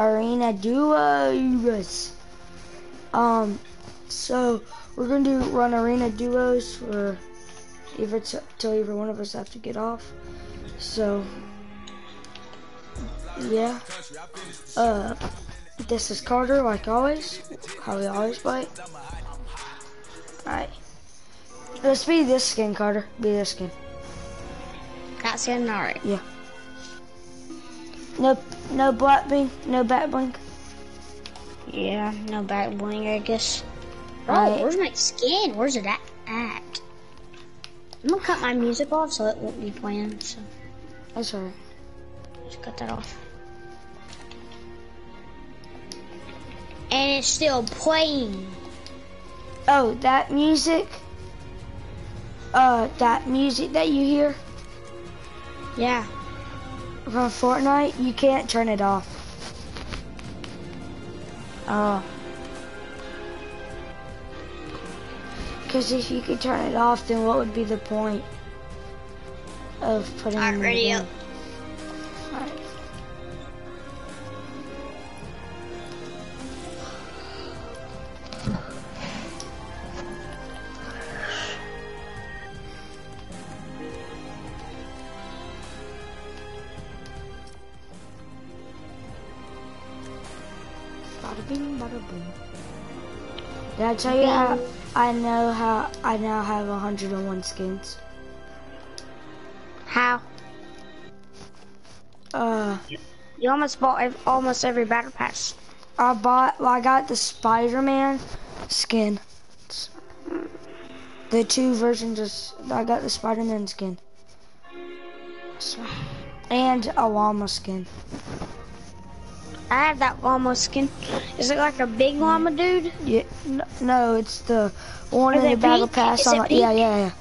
arena duos. Um, so we're gonna do run arena duos for either till either one of us have to get off. So yeah. Uh, this is Carter, like always. How we always play. Alright. Let's be this skin, Carter. Be this skin. That skin, alright. Yeah. No, no black bling, no back blink. Yeah, no back bling, I guess. Oh, Right. where's my skin? Where's it at? at? I'm gonna cut my music off so it won't be playing. So That's alright. just cut that off. And it's still playing. Oh, that music. Uh, that music that you hear Yeah. From Fortnite, you can't turn it off. Oh. Because if you could turn it off, then what would be the point of putting Alright, ready in? up. Tell you how I know how I now have 101 skins? How? Uh, You almost bought ev- almost every battle pass. I bought, well, I got the Spider-Man skin. The two versions of, I got the Spider-Man skin. So, and a llama skin. I have that llama skin. Is it like a big llama dude? Yeah, no, no it's the one Is in the battle pass. Is on it the- yeah, yeah, yeah.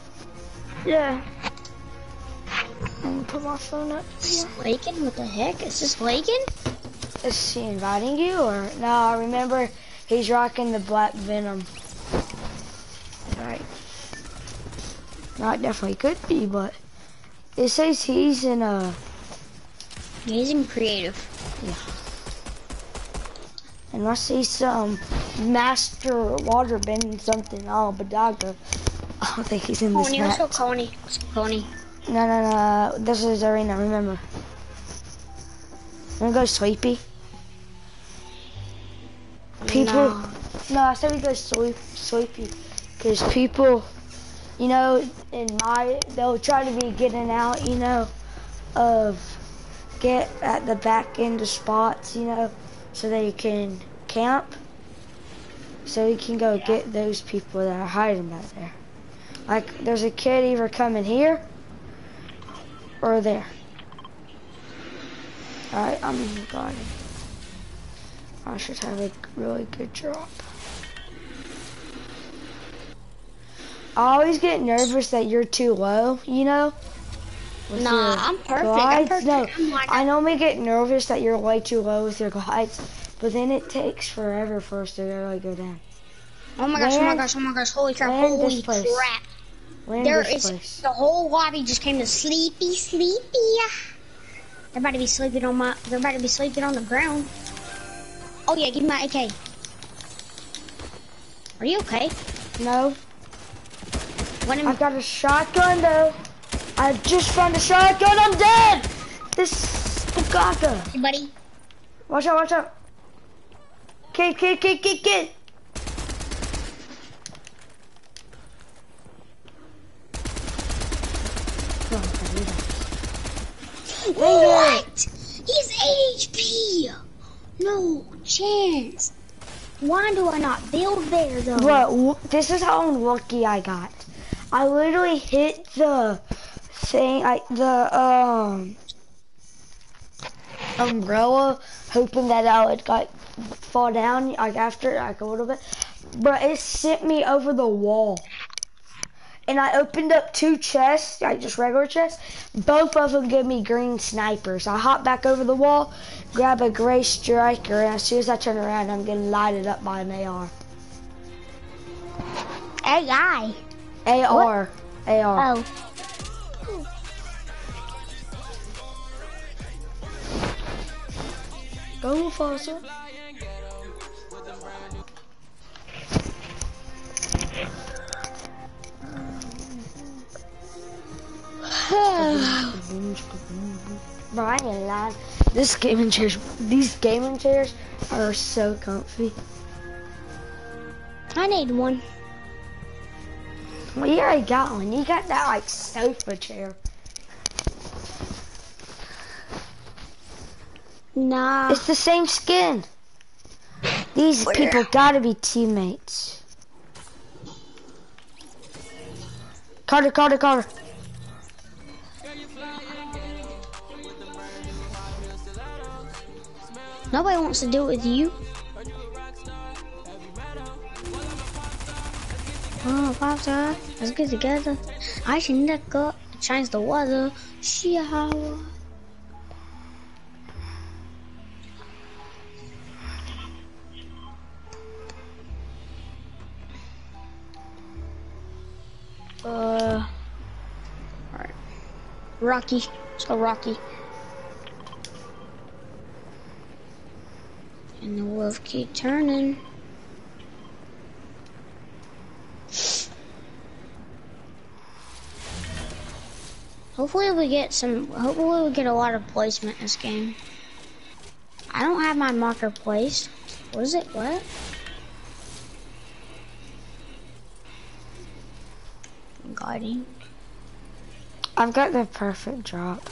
Yeah. I'm gonna put my phone up. Is this Lakin? What the heck? Is this Lakin? Is he inviting you or no? I remember he's rocking the black venom. All right. No, it definitely could be, but it says he's in a. He's in creative. Unless he's some master water bending something. Oh, Badaga. I don't think he's in this Coney, let's go match. Coney. Let's go Coney. No, no, no. This is arena. Remember. I'm gonna go sleepy. People. No. No, I said we go sleep, sleepy, because people, you know, in my, they'll try to be getting out, you know, of get at the back end of spots, you know, so that they can camp. So we can go get those people that are hiding back there. Like, there's a kid either coming here or there. Alright, I'm in the. I should have a really good drop. I always get nervous that you're too low, you know? With Nah, I'm perfect. I'm perfect. No, I normally get nervous that you're way too low with your glides, but then it takes forever for us to really go down. Oh my gosh, oh my gosh, oh my gosh, holy crap, land holy crap. Land There this is, place. the whole lobby just came to sleepy, sleepy. They're about to be sleeping on my, they're about to be sleeping on the ground. Oh yeah, give me my AK. Are you okay? No, What am I I got a shotgun though. I just found a shotgun. I'm dead. This Bugaka. Hey, buddy? Watch out! Watch out! Kid, kid, kid, kid, kid. Come on, buddy, you got What? He's 8 HP. No chance. Why do I not build there though? Bro, this is how unlucky I got. I literally hit the thing, I the um umbrella, hoping that I would like fall down like after like a little bit, but it sent me over the wall. And I opened up two chests, like just regular chests. Both of them give me green snipers. I hop back over the wall, grab a gray striker, and as soon as I turn around, I'm getting lighted up by an AR. AI. AR. AR. Oh. Go Mufasa. Bro, I ain't gonna lie. This gaming chairs, these gaming chairs are so comfy. I need one. Well, you already got one. You got that like sofa chair. Nah. It's the same skin. These Where? people gotta be teammates. Carter, Carter, Carter. Nobody wants to deal with you. Oh, five star. Let's get together. I should neck up, change the weather. Shower. Rocky. Let's go, Rocky. And the wolf keep turning. Hopefully we get some, hopefully we get a lot of placement in this game. I don't have my marker placed. What is it? What? Guiding. I've got the perfect drop.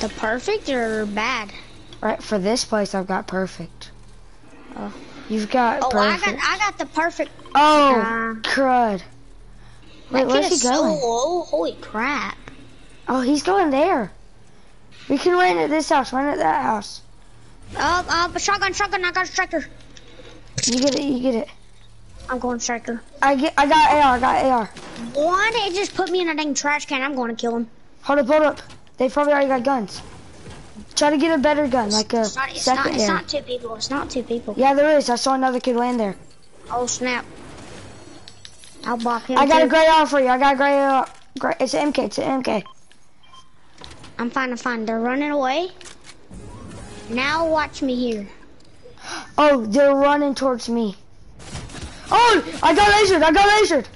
The perfect or bad? Right for this place, I've got perfect. Oh, you've got Oh, I perfect. got, I got the perfect. oh, Uh, crud. Wait, where's he is so going? low. Holy crap. Oh, he's going there. We can run at this house, run at that house. Uh, uh, shotgun, shotgun, I got a striker. You get it, you get it. I'm going striker. I get, I got AR, I got AR. One, it just put me in a dang trash can. I'm going to kill him. Hold up, hold up. They probably already got guns. Try to get a better gun, like a It's not, it's not, it's not two people. It's not two people. Yeah, there is. I saw another kid land there. Oh, snap. I'll block him. I got too. a gray AR for you. I got a gray AR. Gray, it's an MK. It's an MK. I'm fine, I'm fine. They're running away. Now watch me here. Oh, they're running towards me. Oh, I got lasered. I got lasered.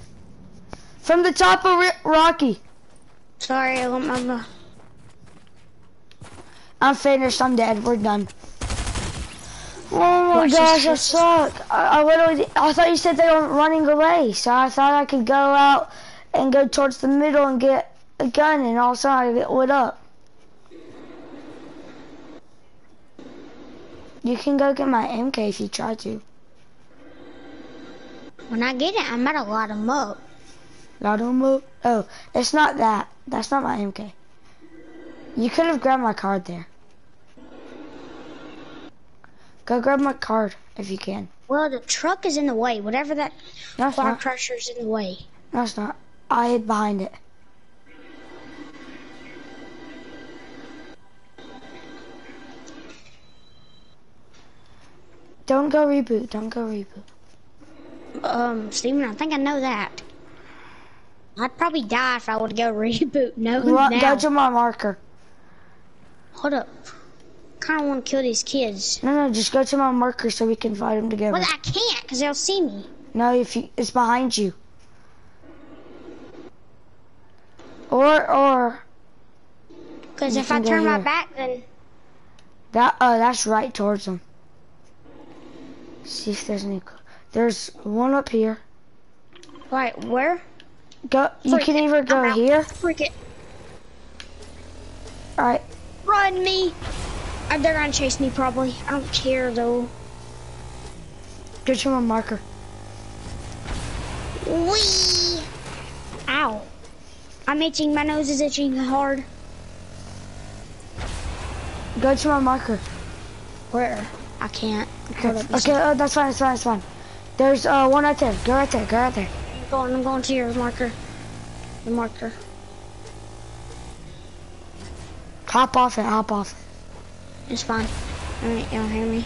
From the top of Rocky. Sorry, I'm, I'm, uh, I'm finished. I'm dead. We're done. Oh my Watch gosh, I suck. I, I literally, I thought you said they were running away, so I thought I could go out and go towards the middle and get a gun, and all of a sudden I get lit up. You can go get my MK if you try to. when I get it, I'm gonna light them up. Don't move. Oh, it's not that. That's not my MK. You could have grabbed my card there. Go grab my card if you can. Well, the truck is in the way. Whatever that No, it's bar not. crusher's in the way. No, it's not. I hid behind it. Don't go reboot. Don't go reboot. Um, Steven, I think I know that. I'd probably die if I would go reboot. No, Run, now. go to my marker. Hold up. Kind of want to kill these kids. No, no, just go to my marker so we can fight them together. Well, I can't because they'll see me. No, if you, it's behind you. Or, or Because if I turn my here. back, then that, uh, that's right towards them. See if there's any. There's one up here. right where? Go. You Freak can it. either go here. Freak it! All right. Run me! Uh, they're gonna chase me probably. I don't care though. Go to my marker. Wee! Ow! I'm itching. My nose is itching hard. Go to my marker. Where? I can't. Okay. Okay. Uh, that's fine. That's fine. That's fine. There's uh one right there. Go right there. Go right there. I'm going. I'm going to your marker. The marker. Hop off it. Hop off it. It's fine. Alright, you don't hear me.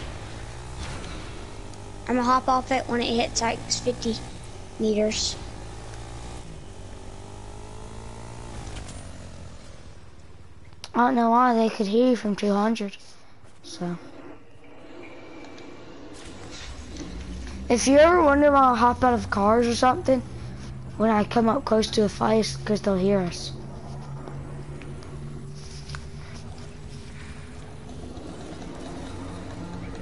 I'm gonna hop off it when it hits like 50 meters. I don't know why they could hear you from 200. So. If you ever wonder why I hop out of cars or something, when I come up close to a fight, it's because they'll hear us.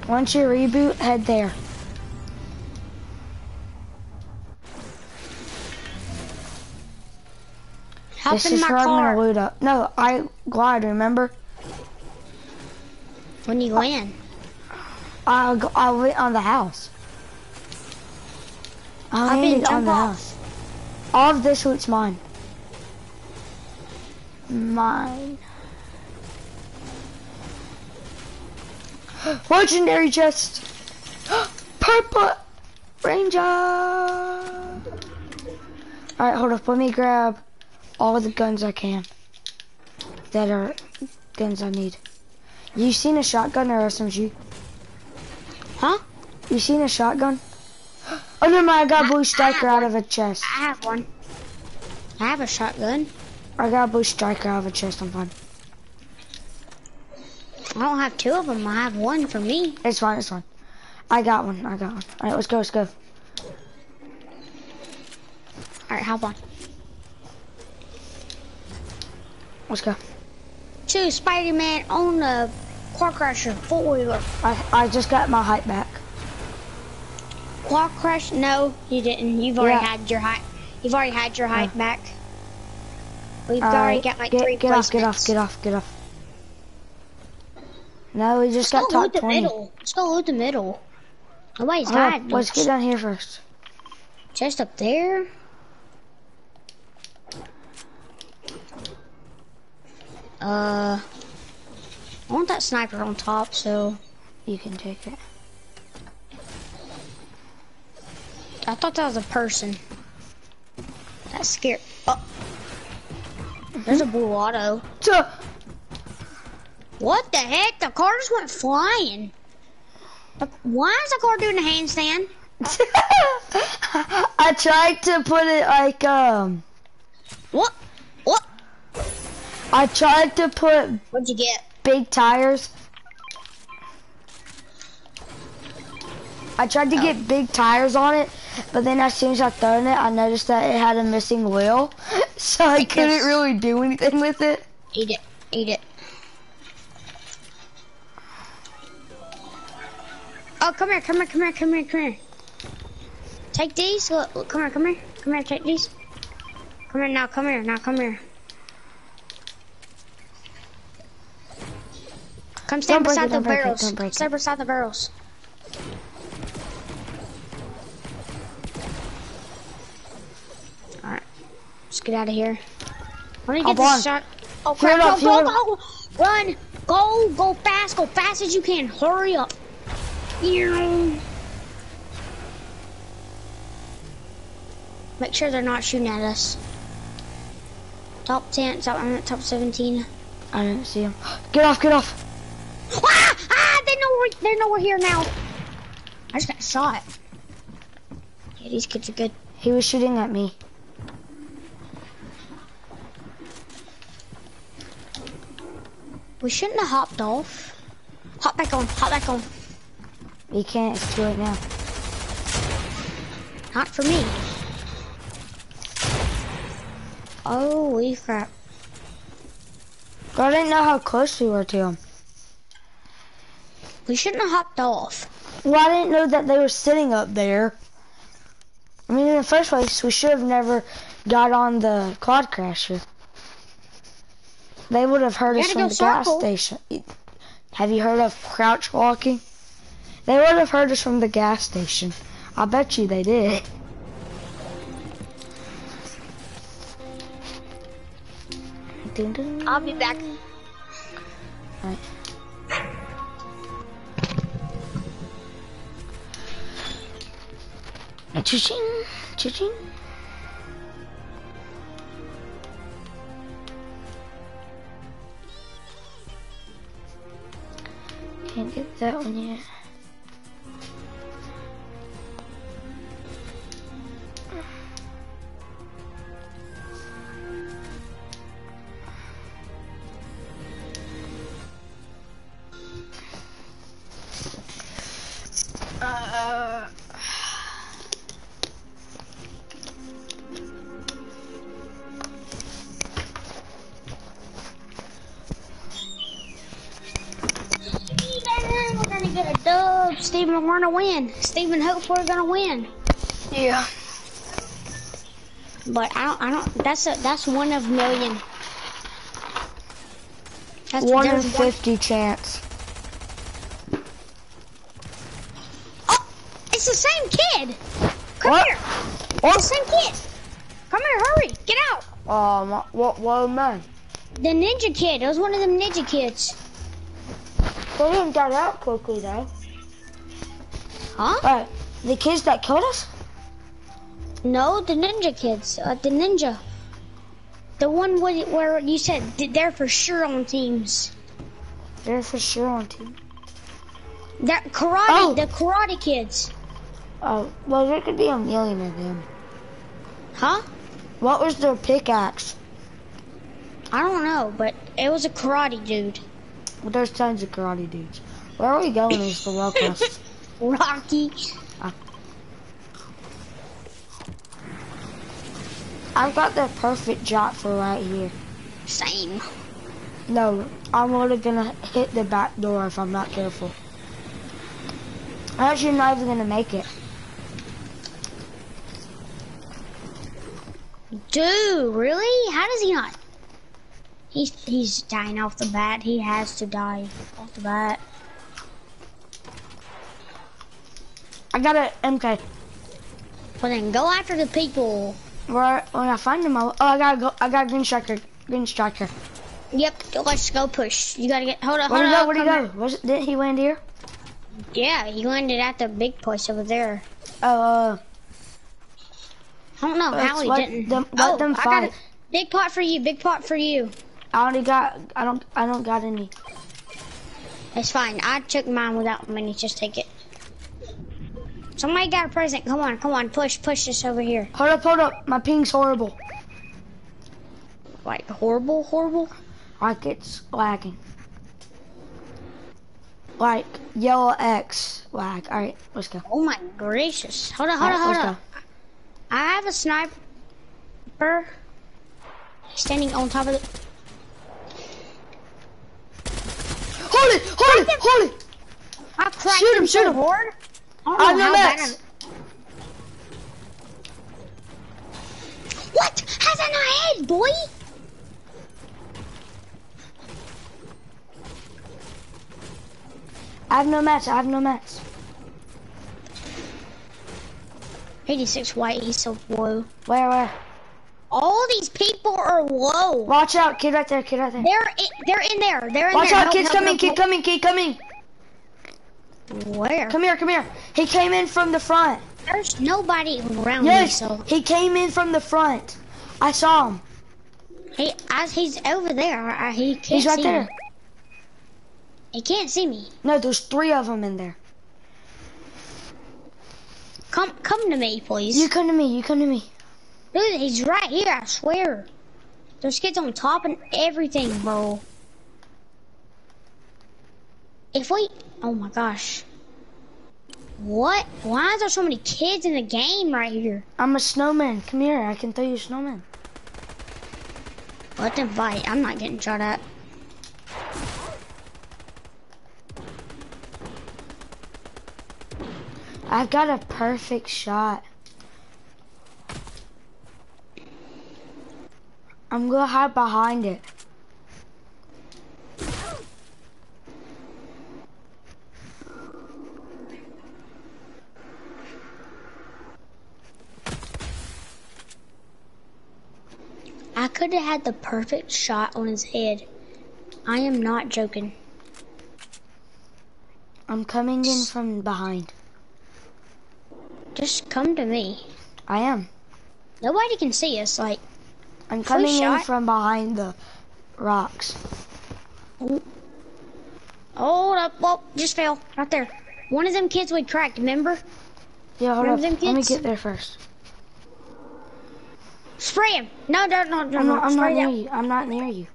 Once you reboot, head there. Hop this is where I'm gonna load up. No, I glide, remember? When you uh, land. I'll, I went on the house. I Hop in, landed on jump the off. house. All of this loot's mine. Mine. Legendary chest. Purple Ranger. Alright, hold up. Let me grab all the guns I can. That are guns I need. You seen a shotgun or SMG? Huh? You seen a shotgun? Oh no, I got a blue striker out of a chest. I have one. I have a shotgun. I got a blue striker out of a chest, I'm fine. I don't have two of them. I have one for me. It's fine, it's fine. I got one, I got one. Alright, let's go, let's go. Alright, hop on. Let's go. Two Spider-Man on the Car Crusher four-wheeler. I, I just got my height back. Car Crush? No, you didn't. You've already Yeah. had your height. You've already had your height back. We've Alright, already got like get, three get off, get off, get off, get off. No, we just Let's got go top the 20. middle. Let's go loot the middle. Nobody's up, hiding. let's get down here first. Just up there. Uh, I want that sniper on top, so You can take it. I thought that was a person. That's scary. Oh. There's a blue auto. What the heck? The car just went flying. Why is the car doing a handstand? I tried to put it like, um, What? What? I tried to put What'd you get? big tires. I tried to get big tires on it, but then as soon as I thrown it, I noticed that it had a missing wheel, so I couldn't guess- really do anything with it. Eat it. Eat it. Oh, come here, come here, come here, come here, come here. Take these. Look, look, come here, come here, come here. Take these. Come here now. Come here now. Come here. Come stand Don't break it, beside the don't break it, barrels. it. Stand beside the barrels. All right, let's get out of here. Let me get Hop on. this shot. Oh crap! Go, fuel go, go! Run! Go! Go fast! Go fast as you can! Hurry up! Ew. Make sure they're not shooting at us. Top 10, top, I'm at top 17. I didn't see him. Get off, get off. Ah! Ah! They know we're, they know we're here now. I just got shot. Yeah, these kids are good. He was shooting at me. We shouldn't have hopped off. Hop back on, hop back on. You can't, it's too late now. Not for me. Holy crap. I didn't know how close we were to him. We shouldn't have hopped off. Well, I didn't know that they were sitting up there. I mean, in the first place, we should have never got on the quad crasher. They would have heard us from the gas station. Have you heard of crouch walking? They would have heard us from the gas station. I bet you they did. I'll be back. Right. Cha-ching, cha-ching. Can't get that one yet. Dub. Steven, we're gonna win. Steven, hope we're gonna win. yeah. But I don't. I don't. That's a. That's one of million. That's One in there's one- fifty chance. Oh, it's the same kid. Come What? here. What? It's the same kid. Come here, hurry, get out. Oh, my, what? What man? The ninja kid. It was one of them ninja kids. They didn't get out quickly though. Huh? Alright, the kids that killed us? No, the ninja kids. Uh, the ninja. The one where, where you said they're for sure on teams. They're for sure on team. That karate. Oh. The karate kids. Oh, well, there could be a million of them. Huh? What was their pickaxe? I don't know, but it was a karate dude. Well, there's tons of karate dudes. Where are we going is the Rocky. Ah. I've got the perfect shot for right here. Same. No, I'm only gonna hit the back door if I'm not careful. I'm actually not even gonna make it. Dude, really? How does he not? He's he's dying off the bat. He has to die off the bat. I got a MK. But then go after the people. Where when I find them, I'll, oh, I gotta go. I got green striker. Green striker. Yep, let's go push. You gotta get hold on, Where'd hold he go? on. Where'd he go? Was it, did he land here? Yeah, he landed at the big place over there. Oh, uh, I don't know how he let didn't. them- let oh, them I got a fight. big pot for you. Big pot for you. I already got. I don't. I don't got any. It's fine. I took mine without money. Just take it. Somebody got a present. Come on, come on. Push, push this over here. Hold up, hold up. My ping's horrible. Like horrible, horrible. Like it's lagging. Like yellow X lag. All right, let's go. Oh my gracious. Hold on, hold on, hold on. I have a sniper standing on top of the. Hold it! Hold it! Hold it! I cracked Shoot him, him shoot him. hard. Oh, I don't I know know how bad that. I'm- What? That not hit, boy? I have no mats. I have no mats. 86 white, he's so low. Where? Where? All these people are low. Watch out, kid right there. Kid right there. They're in, they're in there. They're in there. Watch there. out, Help, kid's help, coming. help, Kid coming. Kid coming. Where? Come here. Come here. He came in from the front. There's nobody around me, Yes, so he came in from the front. I saw him. he, as he's over there. I, he can't He's right there. me. He can't see me. No, there's three of them in there. Come, come to me, please. You come to me. You come to me. Dude, he's right here. I swear. There's kids on top and everything, bro. If we, oh my gosh. What? Why is there so many kids in the game right here? I'm a snowman. Come here. I can throw you a snowman. Let them fight. I'm not getting shot at. I've got a perfect shot. I'm gonna hide behind it. I could have had the perfect shot on his head. I am not joking. I'm coming in from behind. Just come to me. I am. Nobody can see us. Like, I'm coming in from behind the rocks. hold up. Well, just fell. Right there. One of them kids we cracked, remember? Yeah, hold Remember up. them Let me get there first. Spray him. No, no, no, no, I'm not, I'm not near you. I'm not near you.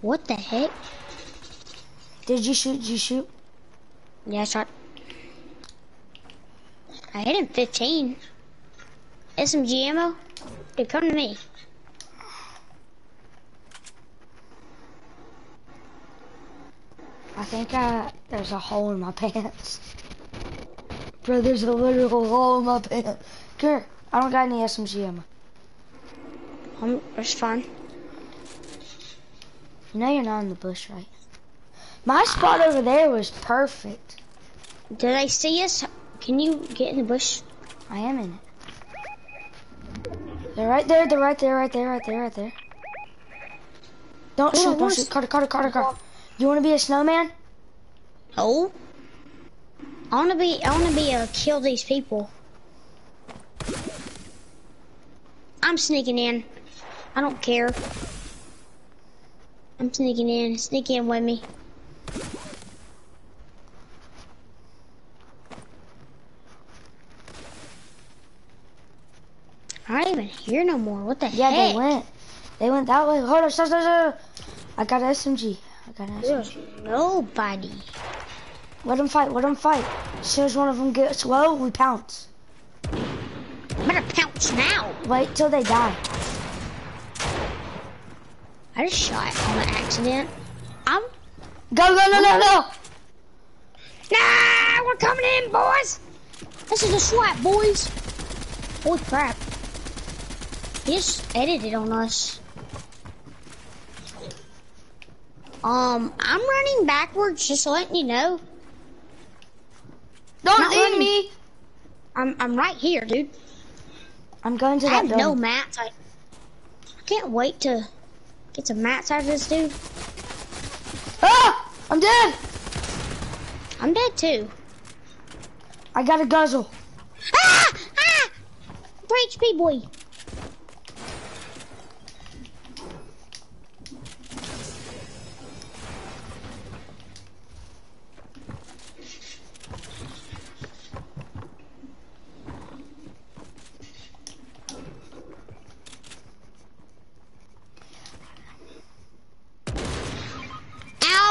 What the heck? Did you shoot? Did you shoot? Yeah, I shot. I hit him 15. SMG ammo? Dude, come to me. I think I, there's a hole in my pants. Bro, there's a literal hole in my pants. Come here. I don't got any SMG ammo. Um, it's fine. You know you're not in the bush, right? My spot over there was perfect. Did I see us? Can you get in the bush? I am in it. They're right there, they're right there, right there, right there, right there. Don't Hold shoot, don't shoot. Carter, Carter, Carter, Carter. You wanna be a snowman? Oh. I wanna be, I wanna be, uh, kill these people. I'm sneaking in. I don't care. I'm sneaking in. Sneak in with me. I don't even hear no more. What the Yeah, heck? they went. They went that way. Hold on, stop, stop, stop. I got an SMG. I got an SMG. There's nobody. Let them fight, let them fight. As soon as one of them gets low, we pounce. Now. Wait till they die. I just shot on accident. I'm. Go, go, no, no, no! Nah, we're coming in, boys. This is a SWAT, boys. Holy crap. He just edited on us. Um, I'm running backwards, just letting you know. Don't Not leave running. me! I'm I'm right here, dude. I'm going to I that have building. no mats. I, I can't wait to get some mats out of this dude. Ah! I'm dead! I'm dead too. I got a guzzle. Ah! Ah! 3 HP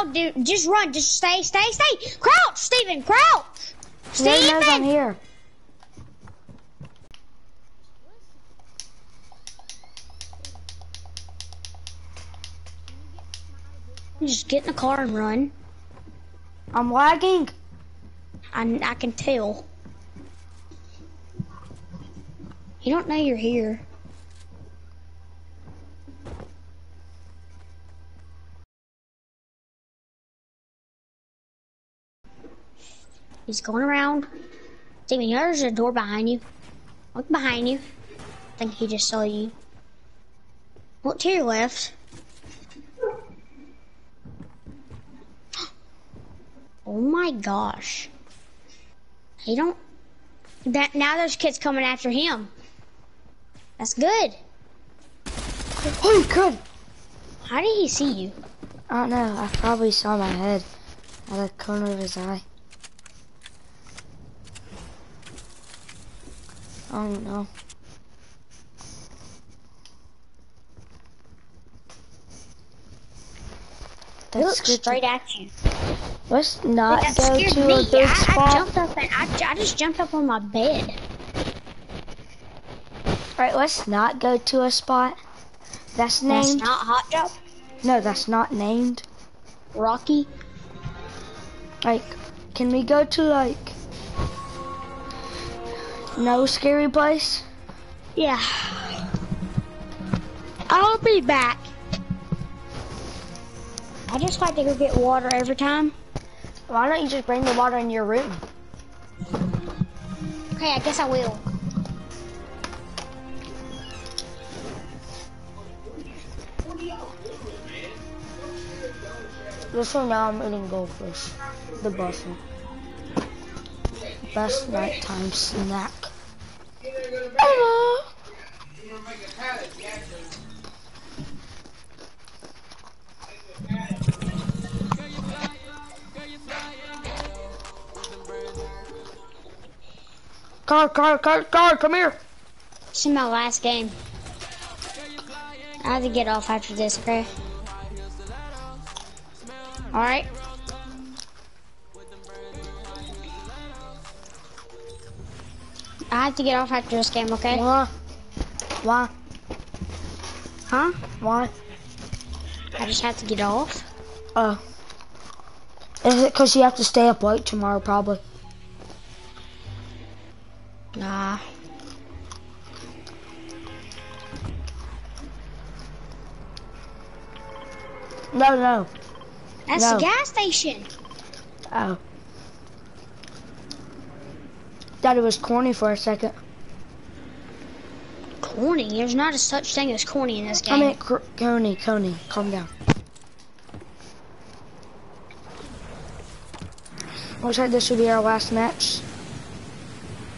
boy. Ow, dude, just run, just stay, stay, stay. Crouch, Steven, crouch. He already knows I'm here. Just get in the car and run. I'm lagging. I, I can tell. You don't know you're here. He's going around. Steven, there's a door behind you. Look behind you. I think he just saw you. Look to your left. Oh my gosh. He don't. That now there's kids coming after him. That's good. Oh, good. How did he see you? I don't know. I probably saw my head out of the corner of his eye. I don't know. Looked good. straight at you. Let's not that go to me. a good I, I jumped up and I, I just jumped up on my bed. Alright, let's not go to a spot that's named. That's not hot job. no, that's not named. Rocky. Like, can we go to like no scary place? Yeah. I'll be back. I just like to go get water every time. Why don't you just bring the water in your room? Okay, I guess I will. So now I'm eating goldfish. The buffalo. Best nighttime snack. Hello. Car, car, car, car, come here. This is my last game. I have to get off after this, okay? Alright. I have to get off after this game, okay? Why? Why? Huh? Why? I just have to get off. Oh. Is it because you have to stay up late tomorrow, probably? Nah. No, no. That's No. the gas station. Oh. Thought it was corny for a second. Corny. There's not a such thing as corny in this game. I mean, Coney, Coney, calm down. Looks like this should be our last match.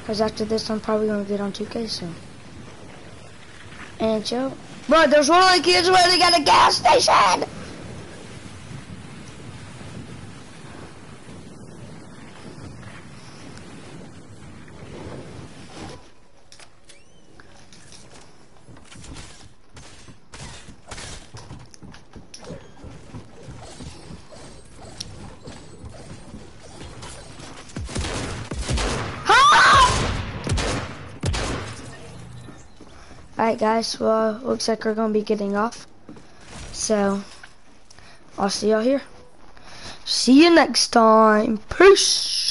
Because after this, I'm probably going to get on 2K soon. And Joe. Bro, there's one of the kids waiting at a gas station! Guys, well, looks like we're going to be getting off. So, I'll see y'all here. See you next time. Peace!